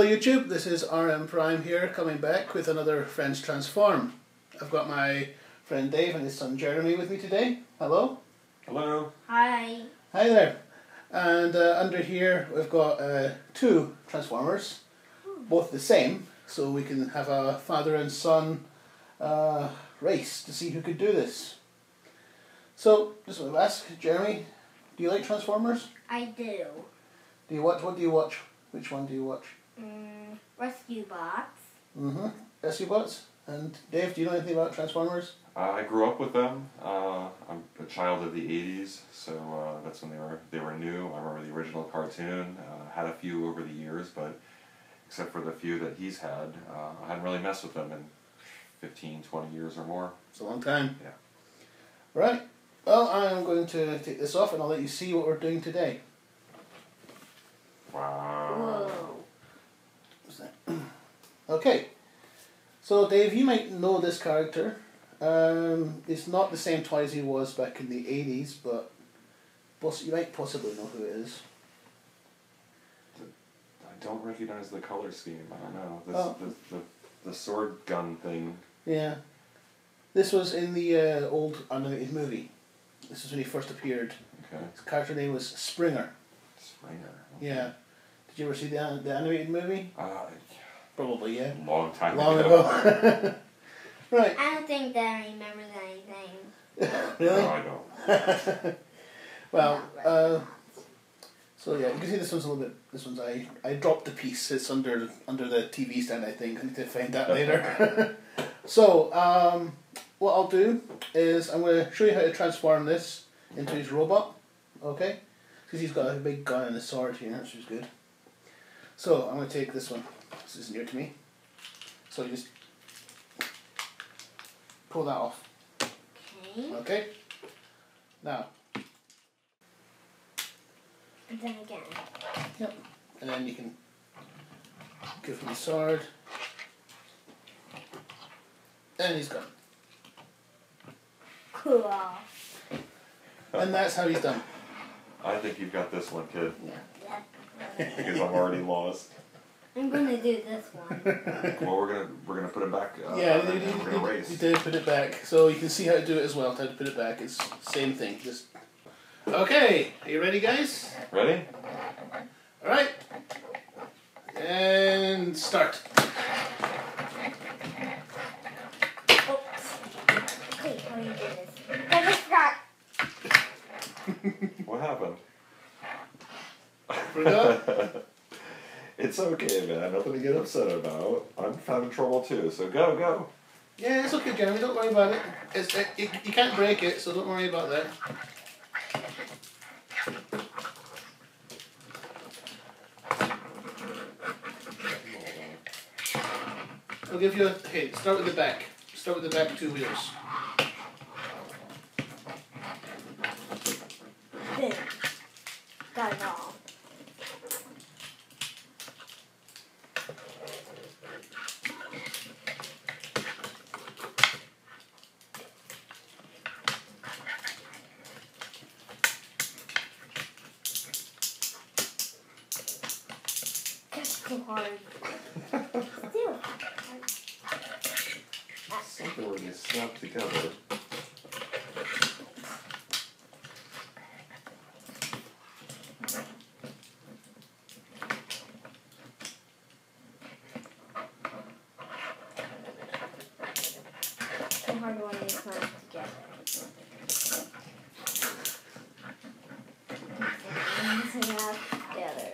Hello YouTube, this is RM Prime here, coming back with another Friends Transform. I've got my friend Dave and his son Jeremy with me today. Hello. Hello. Hi. Hi there. And uh, under here we've got uh, two Transformers, both the same, so we can have a father and son uh, race to see who could do this. So, just want to ask, Jeremy, do you like Transformers? I do. Do you watch, what do you watch? Which one do you watch? Mm, rescue bots. Mm-hmm. Rescue Bots? And Dave, do you know anything about Transformers? Uh, I grew up with them. Uh, I'm a child of the '80s, so uh, that's when they were they were new. I remember the original cartoon. Uh, had a few over the years, but except for the few that he's had, uh, I hadn't really messed with them in 15, 20 years or more. It's a long time. Yeah. Right. Well, I'm going to take this off and I'll let you see what we're doing today. Wow. Okay. So, Dave, you might know this character. Um, it's not the same toy as he was back in the 80s, but you might possibly know who it is. I don't recognize the color scheme. I don't know. This, Oh. the, the, the sword gun thing. Yeah. This was in the uh, old animated movie. This is when he first appeared. Okay. His character name was Springer. Springer. okay. Yeah. Did you ever see the, the animated movie? Uh, Probably, yeah. long time Long ago. ago. right. I don't think that I remember anything. Really? No, I don't. well, Not uh, so yeah, you can see this one's a little bit. This one's I I dropped the piece. It's under under the TV stand. I think I need to find that later. so um, what I'll do is I'm going to show you how to transform this into his robot. Okay, because he's got a big gun and a sword here, which is good. So I'm going to take this one. This is new to me. So you just pull that off. Okay. Okay. Now, And then again. Yep. And then you can give him the sword. And he's gone. Cool. And that's how he's done. I think you've got this one, kid, Yep. because I'm already lost. I'm gonna do this one. Well, we're gonna we're gonna put it back. Uh, yeah, and you, then you, we're gonna you, race. you did put it back. So you can see how to do it as well, how to put it back. It's same thing. Just Okay, are you ready guys? Ready? Alright. And start. Oops. Okay, how do you do this? Never start. What happened? Forgot? it's okay, man. Nothing to get upset about. I'm having trouble too. So go, go. yeah, it's okay, Jeremy. Don't worry about it. It's, it, it. You can't break it, so don't worry about that. I'll give you a hint. Start with the back. Start with the back two wheels. Boom. Got it all. That's too hard. Something where you snap together. Too hard when it's not together. Mixing it up together.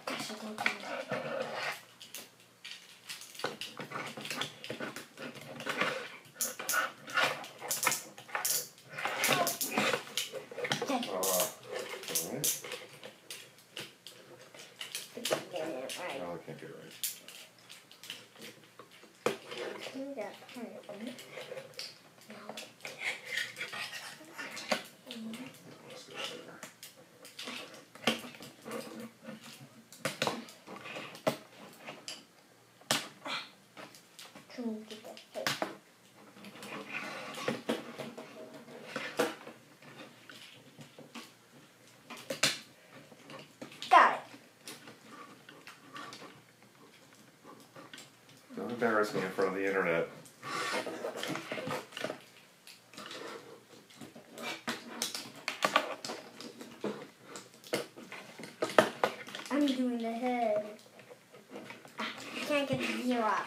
Gosh, I don't know. Okay. Uh, alright. I can't get it right. No, I can't get it right. Do that part. No. Let's go there. Embarrass me in front of the internet. I'm doing the head. I can't get the gear up.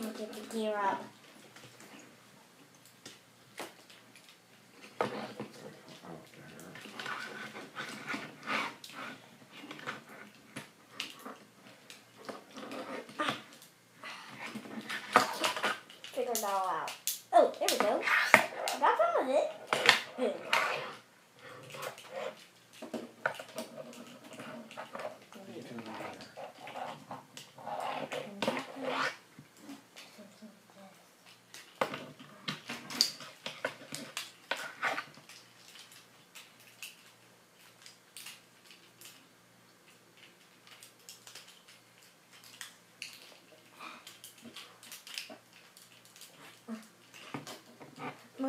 Can't get the gear up. Oh, there. Figure it all out. Oh, there we go. I got some of it. Boom.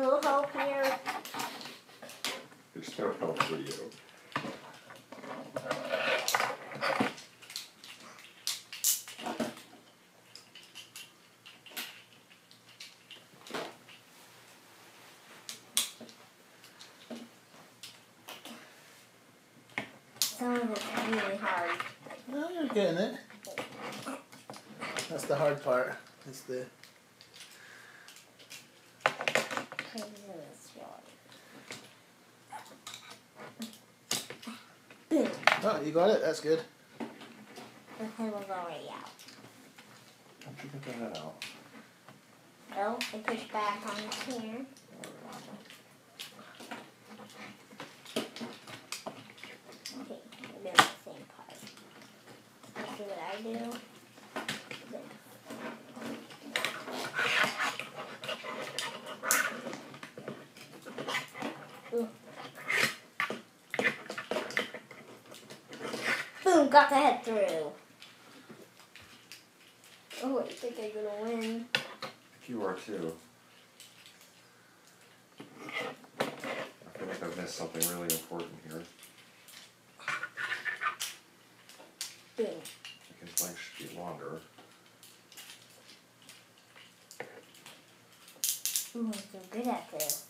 Little help here. There's no help for you. Some of it's really hard. No, you're getting it. That's the hard part. It's the Crazy this one. Oh, you got it. That's good. The was already out. How'd you get that out? Well, I push back on here. Okay, we're doing the same part. Let's see what I do. Got the head through. Oh, I think I'm gonna win. You are too. I feel like I've missed something really important here. Boom. Because length should be longer. Ooh, I'm so good at this.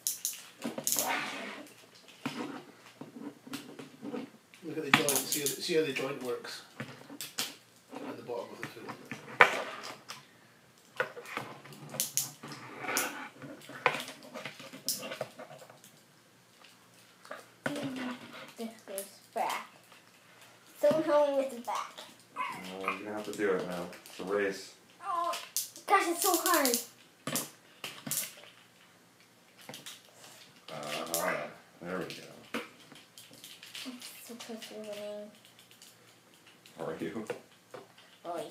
Look at the joint. See, how the- see how the joint works at the bottom of the foot. This goes back. Someone help me with the back. Uh, you're gonna have to do it now. It's a race. Oh, gosh, it's so hard. Uh, there we go. So close to winning. Are you? Oh, I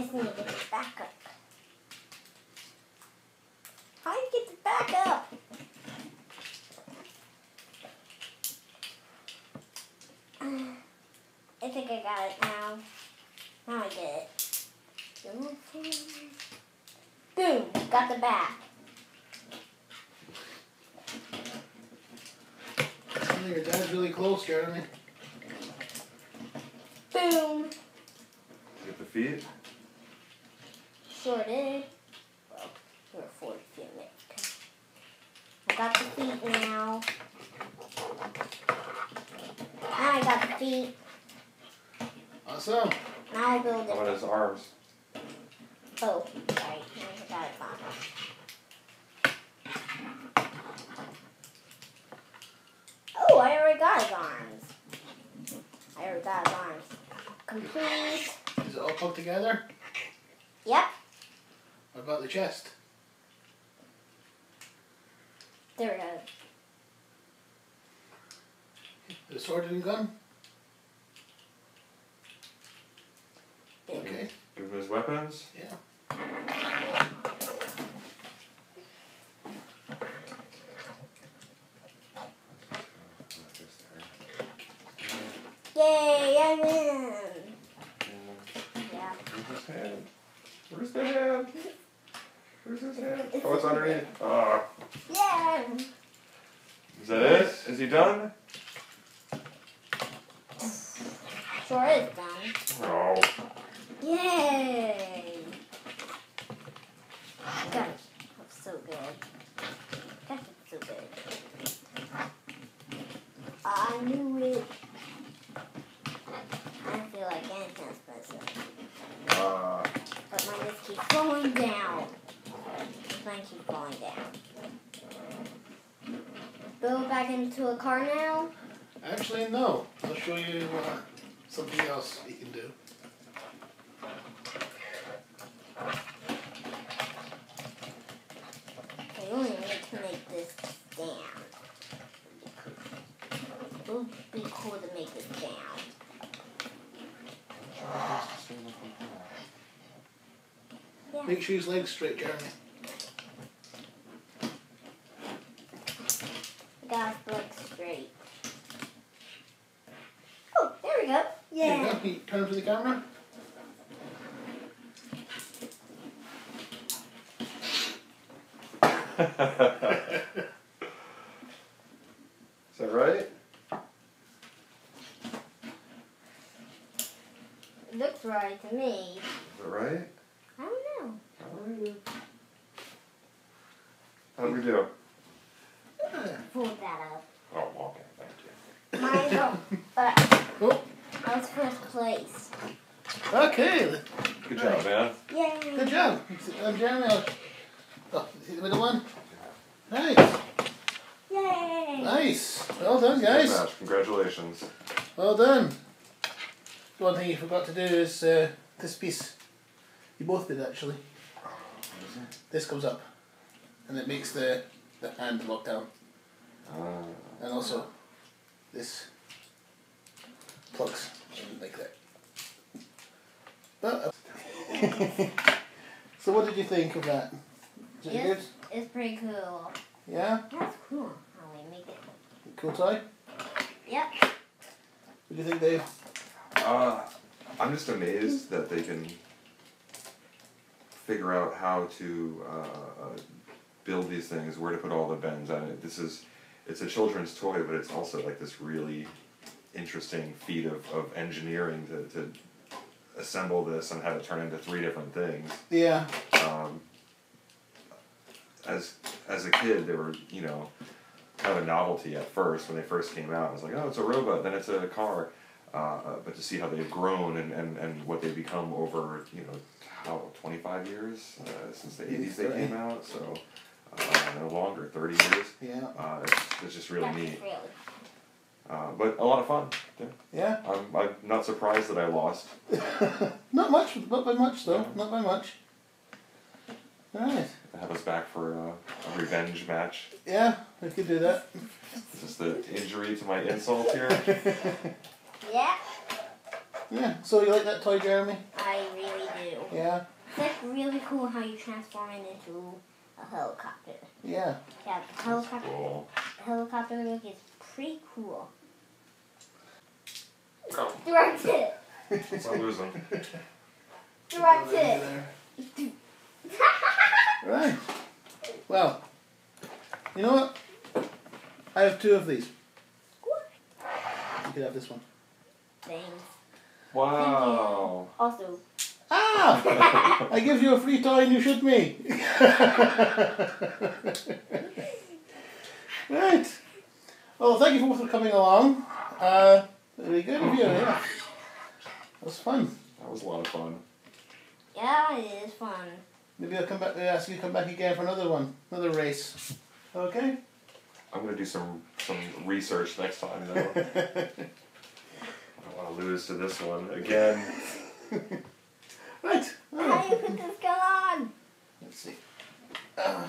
need to get the back up. How do you get the back up? I think I got it now. Now I get it. Boom! Got the back. Oh, your dad's really close, Jeremy. Boom! Get the feet? Sorted. Well, we're 40 minutes. I got the feet now. Now I got the feet. Awesome. Now I'll build How oh, about his arms? Oh, right. I got it back. Oh, I already got his arms. I already got his arms. Complete. Is it all put together? Yep. What about the chest? There it is. The sword and gun? Okay. Give him his weapons? Yeah. Yay, I win. Yeah. Where's his hand? Where's the hand? Where's his hand? Oh, it's underneath. Ah. Yeah. Is that it? Is he done? Sure is done. Oh. Yay! Gosh, that's so good. That's so good. I knew it. I feel like Ah. But mine just keeps falling down. Mine keeps falling down. Go back into a car now. Actually, no. I'll show you uh, something else you can do. I only need to make this down. It would be cool to make this down. Yeah. Make sure his legs straight, Jeremy. Got his legs straight. Oh, there we go. There you Yeah. go. Can you turn to the camera? Is that right? It looks right to me. Is that right? I don't know. Alright. How do we do? Fold that up. Oh, okay, thank you. Mine go. Uh, Oh, I was first place. okay. Good job, man. Yay. Good job. Um, Jeremy, I'll, oh, see the middle one. Nice. Yay. Nice. Well done, Good guys. match. Congratulations. Well done. The one thing you forgot to do is uh, this piece. You both did actually. This goes up, and it makes the the hand lock down, Ah. and also this plugs in like that. But, uh, so what did you think of that? Is it Yes, it's pretty cool. Yeah, That's cool how we make it. cool toy. Yep. What do you think, Dave? Uh, I'm just amazed that they can figure out how to uh, uh, build these things, where to put all the bends on it. This is, it's a children's toy, but it's also like this really interesting feat of, of engineering to, to assemble this and have it turn into three different things. Yeah, Um, as as a kid, they were you know kind of a novelty at first when they first came out. I was like, oh, it's a robot, then it's a car. Uh, uh, but to see how they've grown and, and, and what they've become over you know how 25 years uh, since the 80s they came out, so uh, no longer 30 years. yeah, Uh, it's, it's just really That's neat, really. uh, but a lot of fun. Yeah. yeah. I'm, I'm not surprised that I lost. Not much, not by much though. Not by much. All right. Have us back for uh, a revenge match. Yeah, we could do that. Is this the injury to my insult here? Yeah, Yeah. So you like that toy, Jeremy? I really do. Yeah. It's like really cool how you transform it into a helicopter. Yeah. Yeah, the helicopter, Cool. the helicopter look is pretty cool. Oh, Direct it! I'm losing. Direct it! Right. Well, you know what? I have two of these. You could have this one. Thanks. Wow. Also, Ah! I give you a free toy and you shoot me. right. Well, thank you both for coming along. Uh, very good of you. Yeah. That was fun. That was a lot of fun. yeah, it is fun. Maybe I'll come back. I'll ask you to come back again for another one, another race. Okay. I'm gonna do some some research next time though. I don't want to lose to this one again. Right. How do you put this gun on? Let's see. Uh,